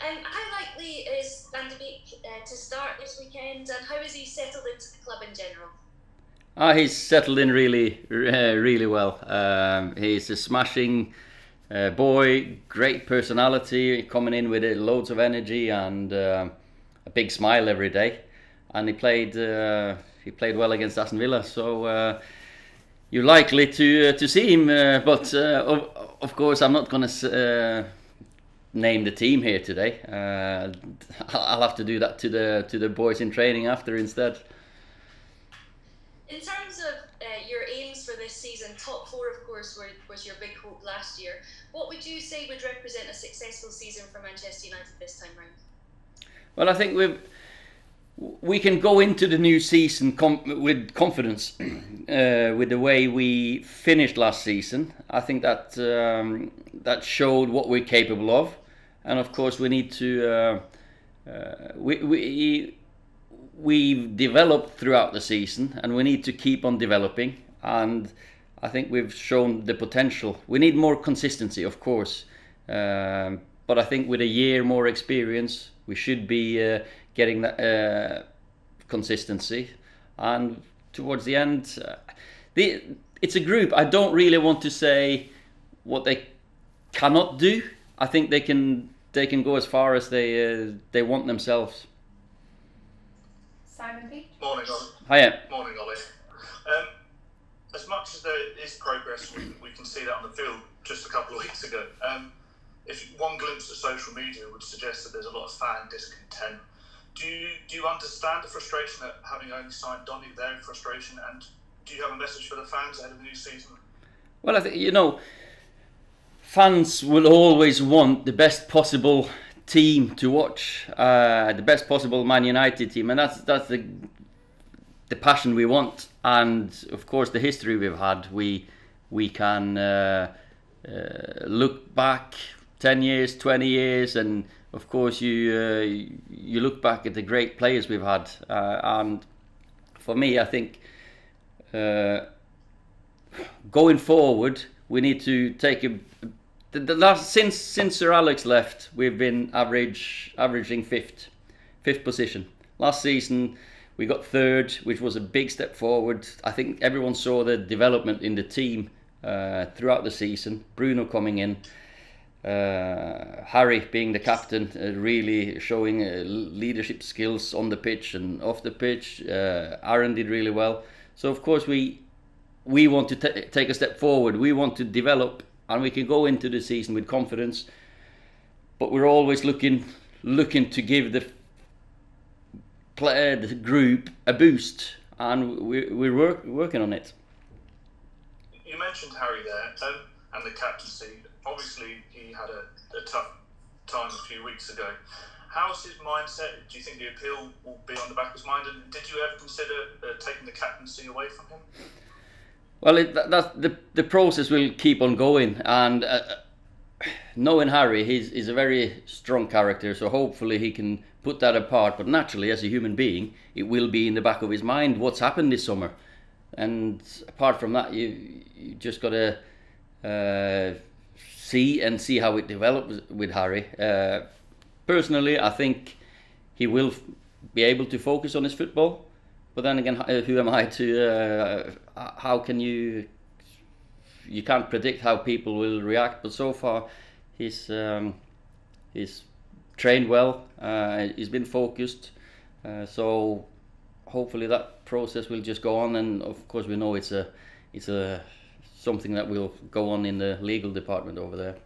Um, how likely is Van de Beek uh, to start this weekend, and how is he settled into the club in general? Ah, he's settled in really, uh, really well. Um, he's a smashing uh, boy, great personality, coming in with loads of energy and uh, a big smile every day. And he played, uh, he played well against Aston Villa, so uh, you're likely to uh, to see him. but of, of, course, I'm not going to name the team here today. I'll have to do that to the to the boys in training after instead. In terms of uh, your aims for this season, top four, of course, were, was your big hope last year. What would you say would represent a successful season for Manchester United this time round? Well, I think we've we can go into the new season com- with confidence uh, with the way we finished last season. I think that um, that showed what we're capable of, and of course we need to. Uh, uh, we, we we've developed throughout the season, and we need to keep on developing. And I think we've shown the potential. We need more consistency, of course, um, but I think with a year more experience, we should be uh, getting that uh, consistency. And towards the end, uh, the it's a group. I don't really want to say what they cannot do. I think they can they can go as far as they uh, they want themselves. Simon Peach. Morning, Ole. Hiya. Morning, Ole. Um, as much as there is progress, we, we can see that on the field just a couple of weeks ago. Um, if one glimpse of social media would suggest that there's a lot of fan discontent. Do you, do you understand the frustration at having only signed Donny, their frustration, and do you have a message for the fans ahead of the new season? Well, I think, you know, fans will always want the best possible team to watch, uh, the best possible Man United team, and that's that's the the passion we want, and of course the history we've had. We we can uh, uh, look back ten years, twenty years, and of course you uh, you look back at the great players we've had, uh, and for me, I think uh, going forward we need to take a the, the last since since Sir Alex left, we've been average averaging fifth, fifth position. Last season, we got third, which was a big step forward. I think everyone saw the development in the team uh, throughout the season. Bruno coming in, uh, Harry being the captain, uh, really showing uh, leadership skills on the pitch and off the pitch. Uh, Aaron did really well. So of course we we want to take a step forward. We want to develop and we can go into the season with confidence. But we're always looking looking to give the player, the group a boost, and we're, we're work, working on it. You mentioned Harry there um, and the captaincy. Obviously, he had a, a tough time a few weeks ago. How's his mindset? Do you think the appeal will be on the back of his mind? And did you ever consider uh, taking the captaincy away from him? Well, it, that, the the process will keep on going, and uh, knowing Harry, he's, he's a very strong character, so hopefully he can put that apart. But naturally, as a human being, it will be in the back of his mind what's happened this summer, and apart from that, you you just gotta uh, see and see how it develops with Harry. Uh, personally, I think he will be able to focus on his football but then again, who am I to? Uh, how can you? You can't predict how people will react. But so far, he's um, he's trained well. Uh, he's been focused. Uh, so hopefully that process will just go on. And of course, we know it's a it's a something that will go on in the legal department over there.